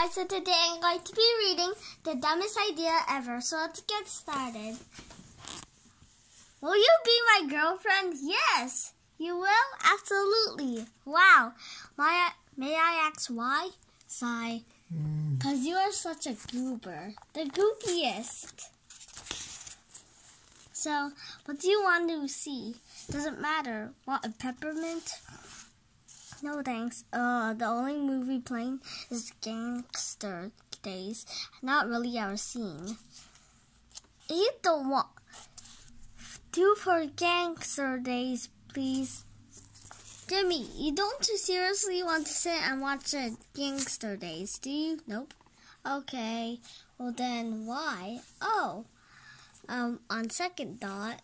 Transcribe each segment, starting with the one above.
guys, so today I'm going to be reading The Dumbest Idea Ever. So let's get started. Will you be my girlfriend? Yes. You will? Absolutely. Wow. My, may I ask why? Sigh. Hmm. Because you are such a goober. The goopiest. So, what do you want to see? Doesn't matter. Want a peppermint? No thanks. Uh, the only movie playing is Gangster Days. Not really our scene. You don't want do for Gangster Days, please. Jimmy, you don't seriously want to sit and watch the Gangster Days, do you? Nope. Okay. Well then, why? Oh. Um, on second thought,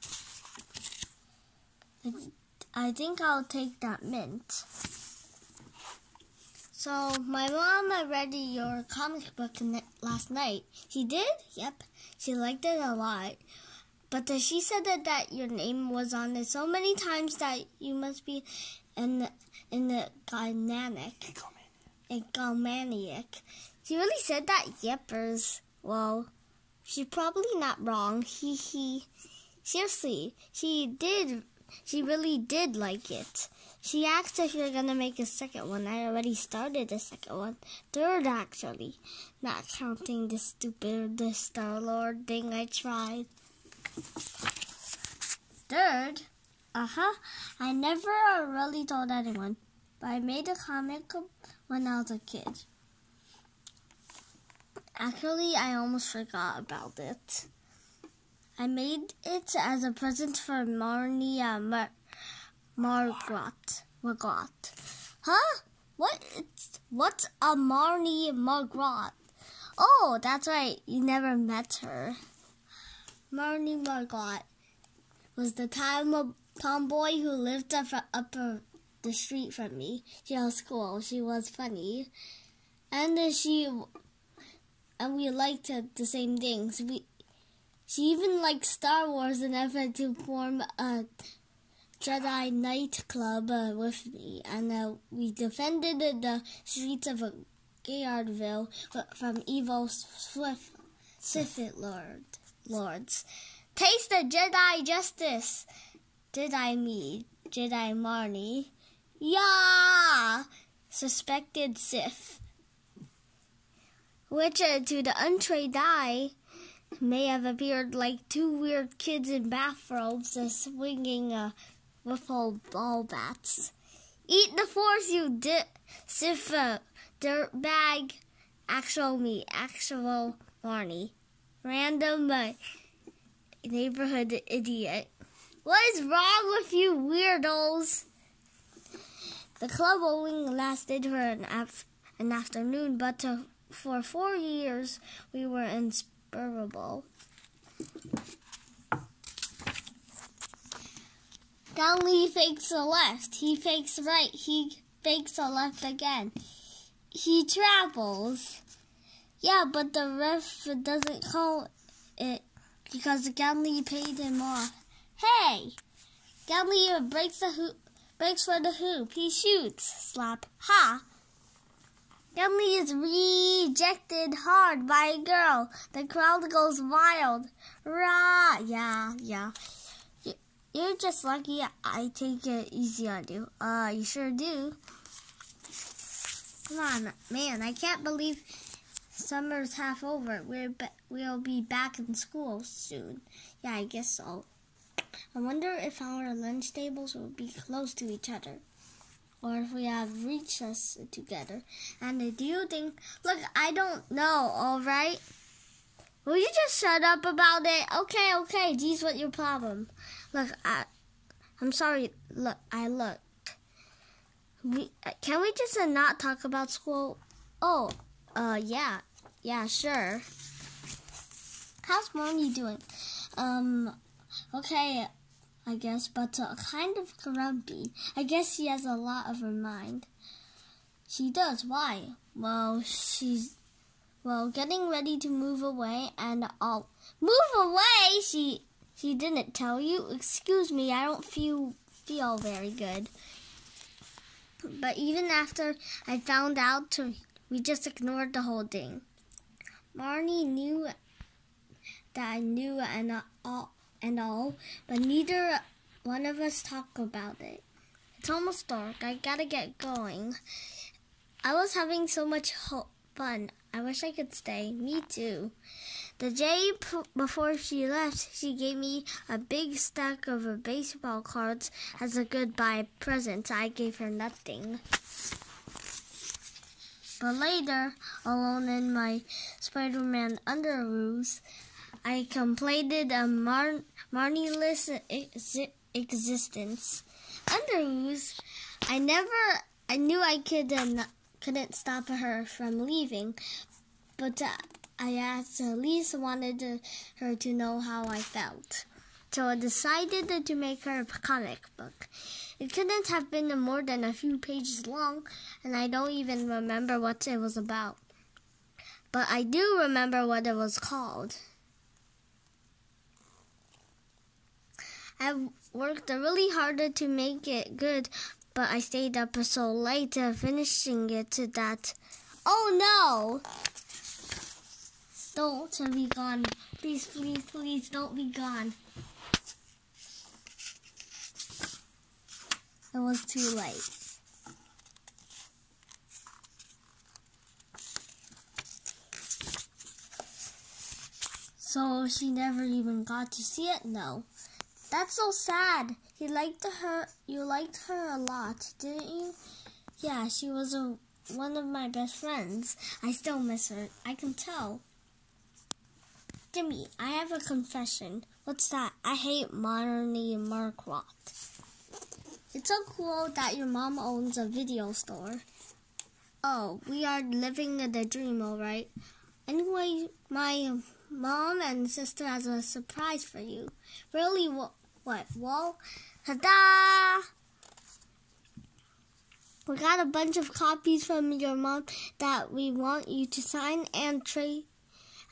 I think I'll take that mint. So, my mom read your comic book last night. She did? Yep. She liked it a lot. But uh, she said that, that your name was on it so many times that you must be the, in the dynamic. Egomaniac. She really said that? Yepers. Well, she's probably not wrong. He he. Seriously, she did. She really did like it. She asked if you're gonna make a second one. I already started the second one. Third, actually. Not counting the stupid the Star Lord thing I tried. Third? Uh huh. I never really told anyone, but I made a comic when I was a kid. Actually, I almost forgot about it. I made it as a present for Marnie Mar- Margot. Margot. Huh? What? What's a Marnie Margot? Oh, that's right. You never met her. Marnie Margot was the time tomboy who lived up up the street from me. She was cool. She was funny, and she and we liked the same things. We she even liked Star Wars and effort to form a Jedi Knight Club uh, with me, and uh, we defended the streets of Girardville from evil Swift Sith Lord lords. Taste the Jedi justice. Jedi me, Jedi Marnie. Yeah, suspected Sith, which uh, to the untrained eye may have appeared like two weird kids in bathrobes uh, swinging a wiffle ball bats. Eat the force, you di- dirt bag, actual me, actual Marnie, random uh, neighborhood idiot. What is wrong with you weirdos? The club only lasted for an, af- an afternoon, but to, for four years we were inseparable. Stanley fakes a left. He fakes right. He fakes a left again. He travels. Yeah, but the ref doesn't call it because Stanley paid him off. Hey! Stanley breaks the hoop, breaks for the hoop. He shoots. Slap. Ha! Stanley is rejected hard by a girl. The crowd goes wild. Rah! Yeah, yeah. You're just lucky I take it easy on you. Uh, you sure do. Come on, man, I can't believe summer's half over. We're we'll be back in school soon. Yeah, I guess so. I wonder if our lunch tables will be close to each other. Or if we have recess together. And do you think, look, I don't know, alright? Will you just shut up about it? Okay, okay, geez, what your problem? Look, I, I'm sorry. Look, I look. We can we just uh, not talk about school? Oh, uh, yeah, yeah, sure. How's Marnie doing? Um, okay, I guess, but uh, kind of grumpy. I guess she has a lot of her mind. She does. Why? Well, she's well getting ready to move away, and I'll move away. She she didn't tell you? Excuse me, I don't feel feel very good. But even after I found out We just ignored the whole thing. Marnie knew that I knew and all, and all, but neither one of us talked about it. It's almost dark. I gotta get going. I was having so much fun. I wish I could stay. Me too. The day before she left, she gave me a big stack of her baseball cards as a goodbye present. I gave her nothing. But later, alone in my Spider Man underoos, I completed a Mar- Marnie-less ex- existence. Underoos, I never, I knew I could, uh, couldn't stop her from leaving, but uh, I at least wanted her to know how I felt. So I decided to make her a comic book. It couldn't have been more than a few pages long, and I don't even remember what it was about. But I do remember what it was called. I worked really hard to make it good, but I stayed up so late finishing it that. Oh no! Don't be gone. Please, please, please don't be gone. It was too late. So she never even got to see it? No. That's so sad. You liked her you liked her a lot, didn't you? Yeah, she was a one of my best friends. I still miss her. I can tell. Jimmy, I have a confession. What's that? I hate Marnie Marquardt. It's so cool that your mom owns a video store. Oh, we are living the dream, alright? Anyway, my mom and sister has a surprise for you. Really, what? What? Well, ta-da! We got a bunch of copies from your mom that we want you to sign and trade,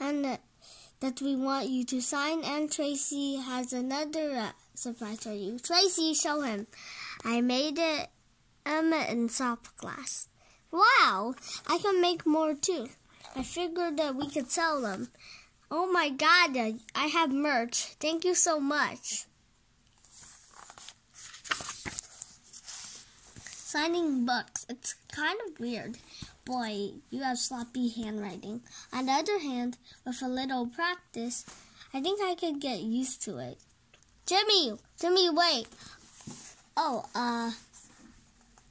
and that we want you to sign, and Tracy has another uh, surprise for you. Tracy, show him. I made it um, in soft glass. Wow, I can make more too. I figured that we could sell them. Oh my god, I have merch. Thank you so much. Signing books. It's kind of weird. Boy, you have sloppy handwriting. On the other hand, with a little practice, I think I could get used to it. Jimmy! Jimmy, wait! Oh, uh.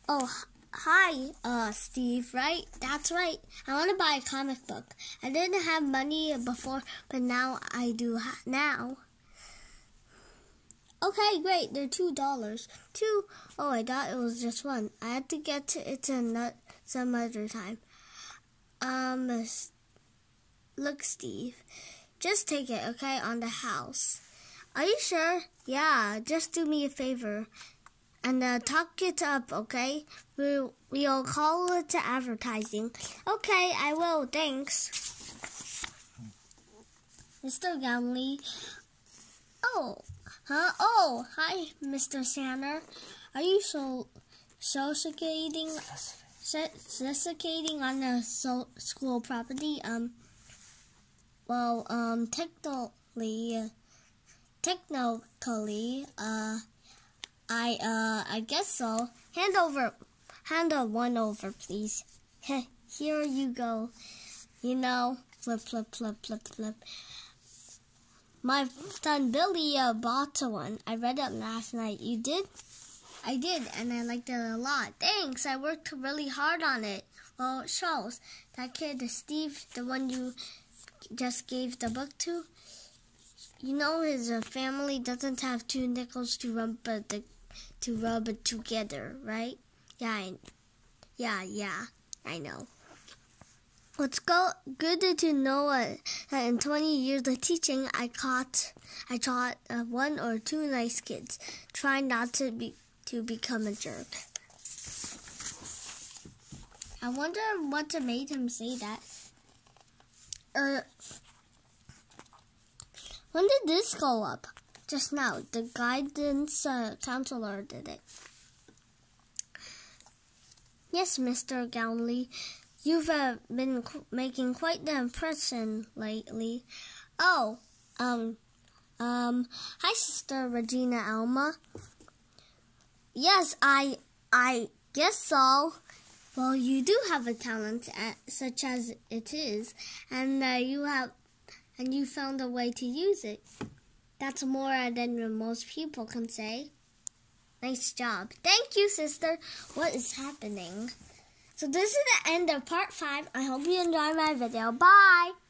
Oh, hi, uh, Steve, right? That's right. I want to buy a comic book. I didn't have money before, but now I do ha- now. Okay, great. They're two dollars. Two. Oh, I thought it was just one. I had to get to it to some other time. Um, look, Steve. Just take it, okay, on the house. Are you sure? Yeah, just do me a favor and uh, talk it up, okay? We'll, we'll call it advertising. Okay, I will. Thanks. Mr. Gownley. Oh, Huh? Oh, hi, Mr. Sanner. Are you so suffocating, suffocating on the so, school property? Um, well, um, technically, technically, uh, I, uh, I guess so. Hand over, hand a one over, please. Here you go. You know, flip, flip, flip, flip, flip. My son Billy uh, bought one. I read it last night. You did? I did, and I liked it a lot. Thanks. I worked really hard on it. Well, it shows. That kid, Steve, the one you just gave the book to, you know his uh, family doesn't have two nickels to rub uh, the, to rub it together, right? Yeah, I, yeah, yeah. I know. It's go, good to know uh, that in 20 years of teaching, I caught, I taught uh, one or two nice kids. Try not to be to become a jerk. I wonder what made him say that. Er, when did this go up? Just now. The guidance uh, counselor did it. Yes, Mr. Gownley. You've uh, been qu- making quite the impression lately. Oh, um, um, hi, Sister Regina Alma. Yes, I, I guess so. Well, you do have a talent, at, such as it is, and uh, you have, and you found a way to use it. That's more than most people can say. Nice job. Thank you, sister. What is happening? So this is the end of part five. I hope you enjoyed my video. Bye.